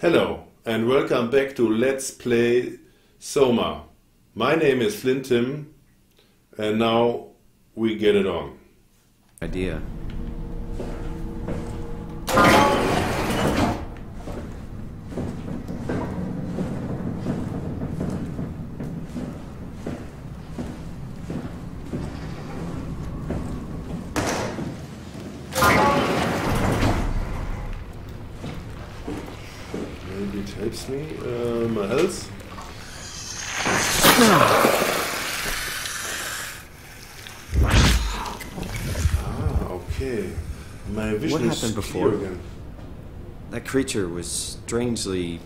Hello and welcome back to Let's Play Soma. My name is Flynn Tymm and now we get it on. idea. Ah, okay. My vision What is happened before? again. That creature was strangely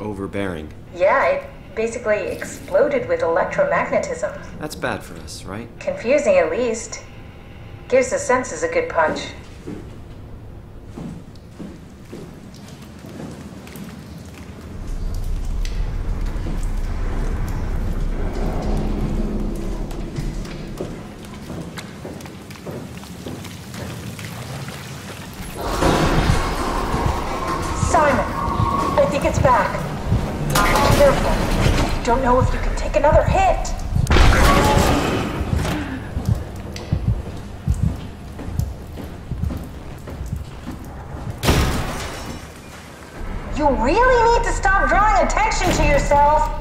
overbearing. Yeah, it basically exploded with electromagnetism. That's bad for us, right? Confusing at least. Gives the senses a good punch. Back. Careful. Don't know if you can take another hit. You really need to stop drawing attention to yourself.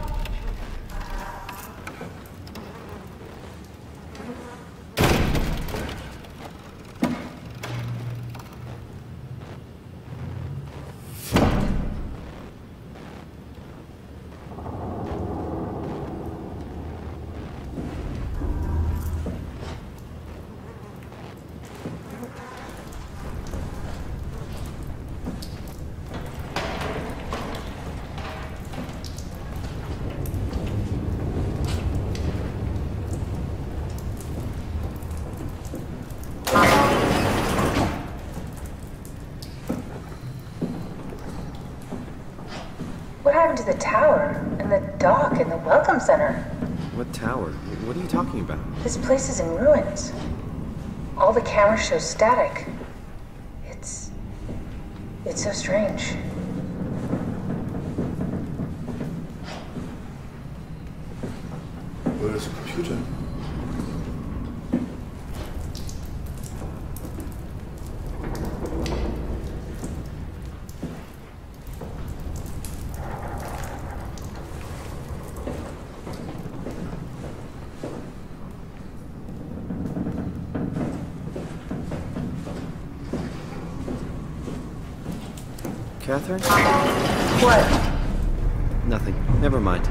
Happened to the tower and the dock and the welcome center? What tower? What are you talking about? This place is in ruins. All the cameras show static. It's. It's so strange. Where is the computer? Catherine? What? Nothing. Never mind.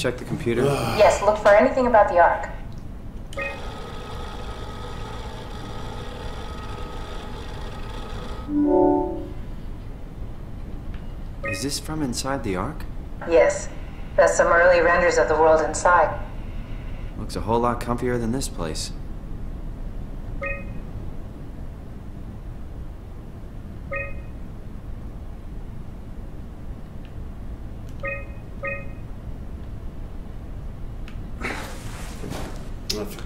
Just check the computer. Yes, look for anything about the Ark. Is this from inside the Ark? Yes, that's some early renders of the world inside. Looks a whole lot comfier than this place. Nothing.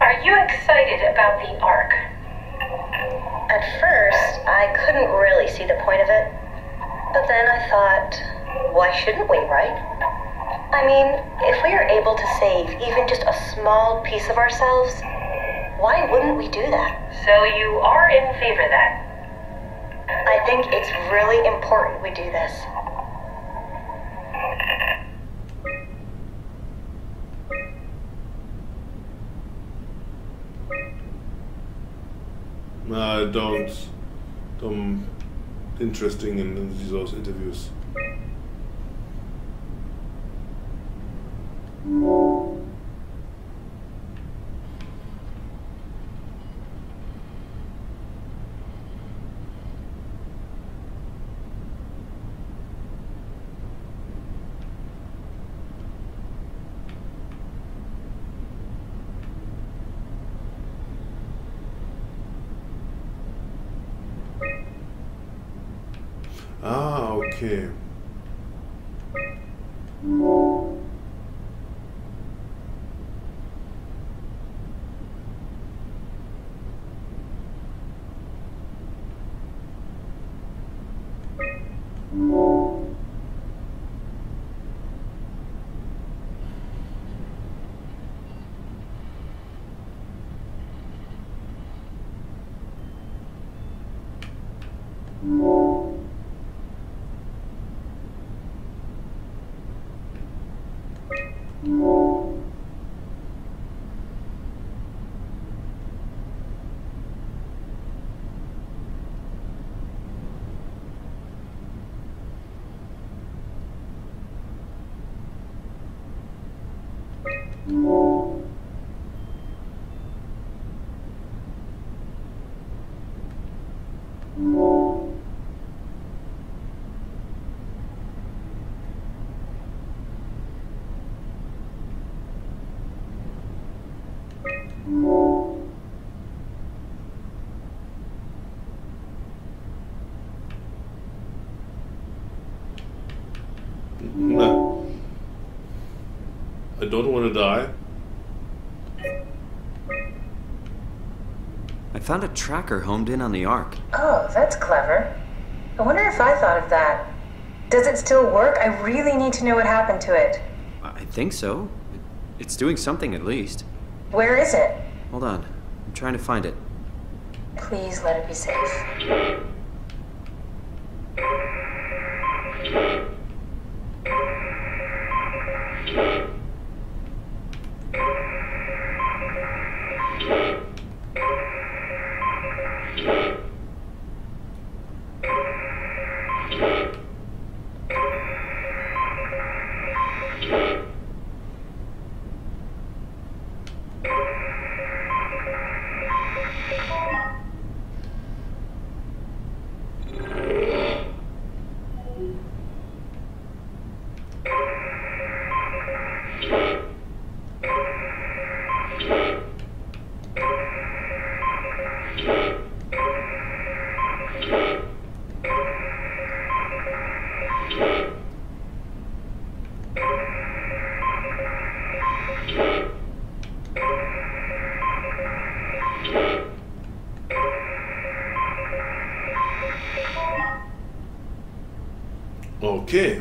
Are you excited about the Ark? At first, I couldn't really see the point of it. But then I thought, why shouldn't we, right? I mean, if we are able to save even just a small piece of ourselves, why wouldn't we do that? So you are in favor then? I think it's really important we do this. I don't. I'm interesting in those interviews. Okay. No. Don't want to die. I found a tracker homed in on the Ark. Oh, that's clever. I wonder if I thought of that. Does it still work? I really need to know what happened to it. I think so. It's doing something at least. Where is it? Hold on. I'm trying to find it. Please let it be safe. Okay.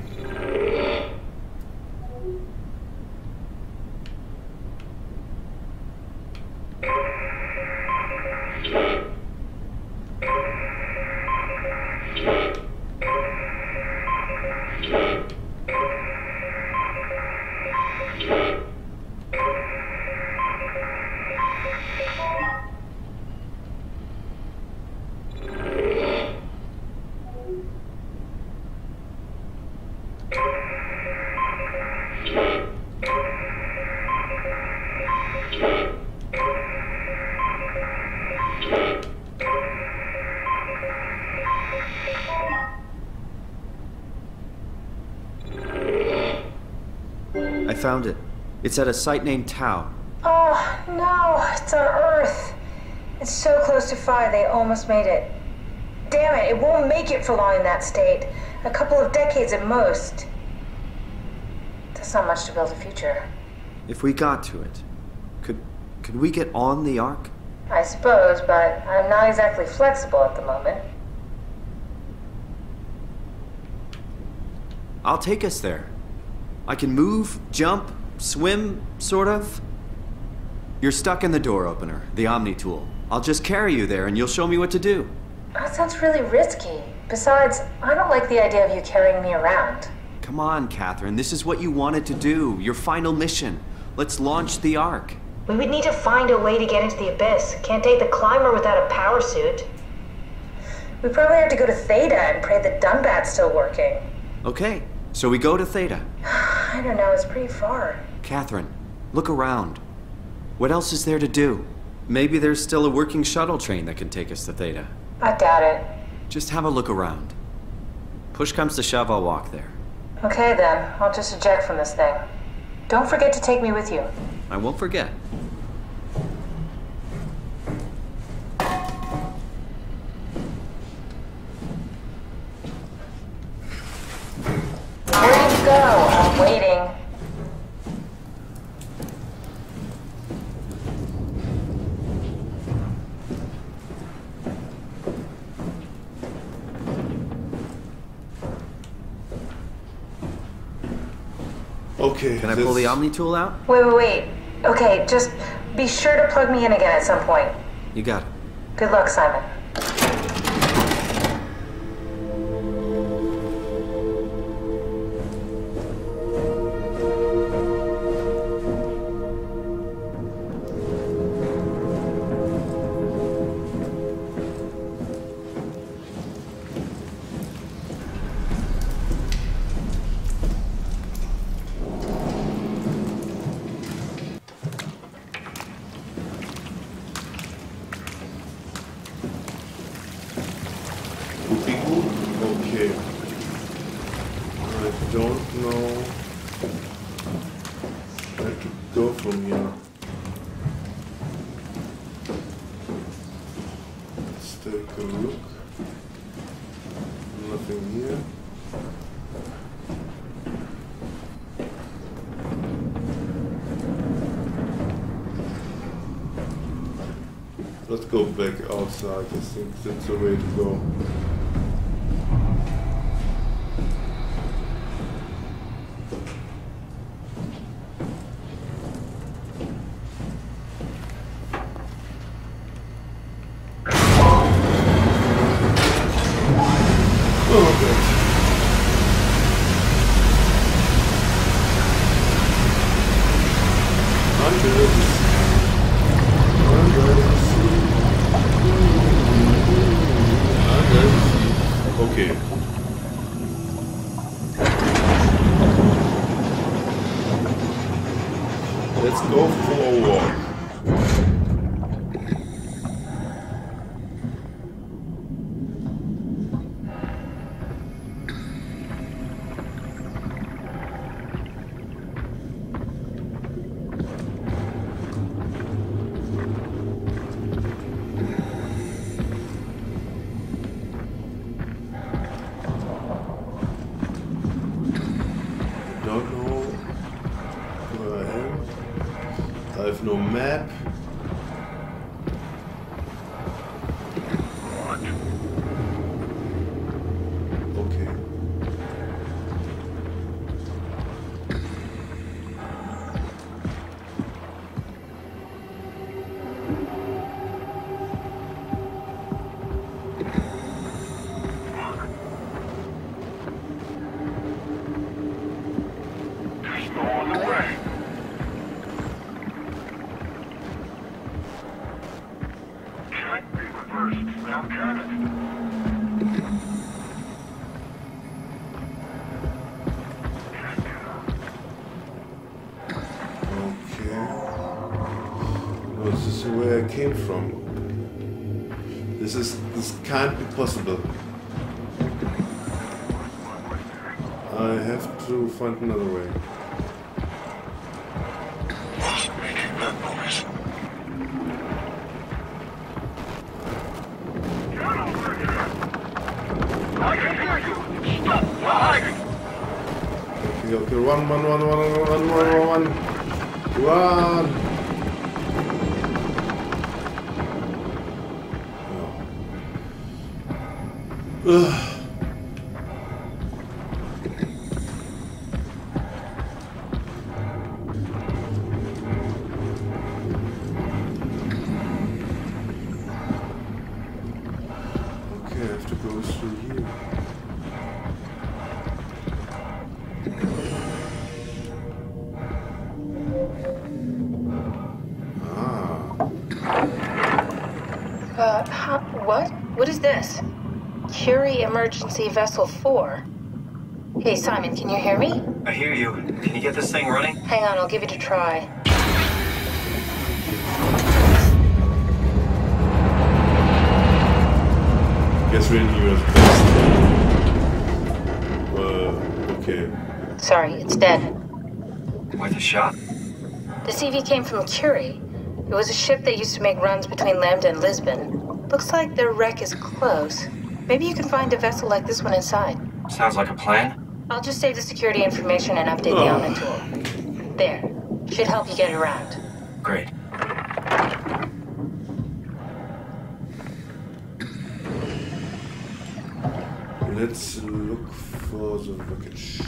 It's at a site named Tau. Oh, no, it's on Earth. It's so close to Phi, they almost made it. Damn it, it won't make it for long in that state. A couple of decades at most. That's not much to build a future. If we got to it, could could we get on the Ark? I suppose, but I'm not exactly flexible at the moment. I'll take us there. I can move, jump, swim, sort of. You're stuck in the door opener, the Omni tool. I'll just carry you there and you'll show me what to do. That sounds really risky. Besides, I don't like the idea of you carrying me around. Come on, Catherine. This is what you wanted to do. Your final mission. Let's launch the Ark. We would need to find a way to get into the abyss. Can't take the climber without a power suit. We probably have to go to Theta and pray the Dunbat's still working. Okay, so we go to Theta. I don't know, it's pretty far. Catherine, look around. What else is there to do? Maybe there's still a working shuttle train that can take us to Theta. I doubt it. Just have a look around. Push comes to shove, I'll walk there. Okay then, I'll just eject from this thing. Don't forget to take me with you. I won't forget. Can I pull the Omni tool out? Wait, wait, wait. Okay, just be sure to plug me in again at some point. You got it. Good luck, Simon. Don't know where to go from here. Let's take a look. Nothing here. Let's go back outside. I think that's the way to go. Let's go for a walk. Öffnung Map. Okay. No, this is where I came from. This is this can't be possible. I have to find another way. go through. Run, run, run, run, run, run, run, run. Run. Oh. Ugh. Uh, huh, what? What is this? Curie Emergency Vessel 4. Hey, Simon, can you hear me? I hear you. Can you get this thing running? Hang on, I'll give it a try. guess we're in US best. Uh, okay. Sorry, it's dead. Worth a shot? The CV came from Curie. It was a ship that used to make runs between Lambda and Lisbon. Looks like their wreck is close. Maybe you can find a vessel like this one inside. Sounds like a plan. I'll just save the security information and update the Omni tool. There. Should help you get around. Great. Let's look for the wreckage.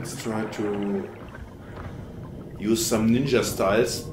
Let's try to use some ninja styles.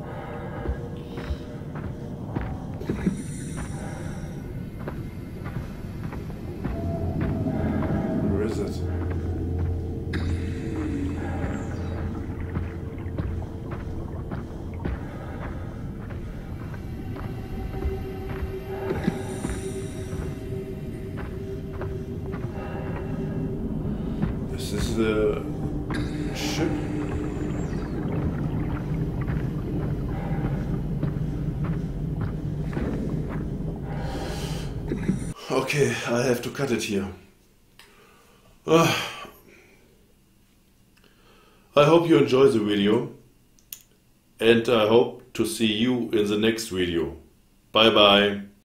Okay, I have to cut it here. Ah. I hope you enjoy the video and I hope to see you in the next video. Bye bye.